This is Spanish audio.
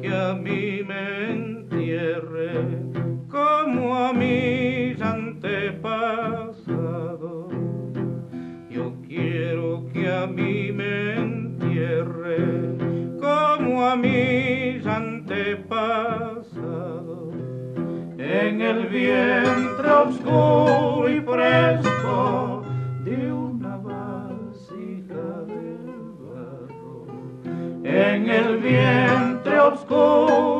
que a mí me entierre como a mis antepasados. Yo quiero que a mí me entierre como a mis antepasados. En el vientre oscuro y fresco de una vasija de barro. En el vientre oscuro y fresco